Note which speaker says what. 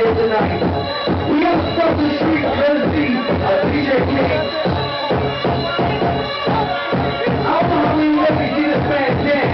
Speaker 1: tonight. We to stop the street. Let's uh, DJ King. I don't know how many ladies see this man dance.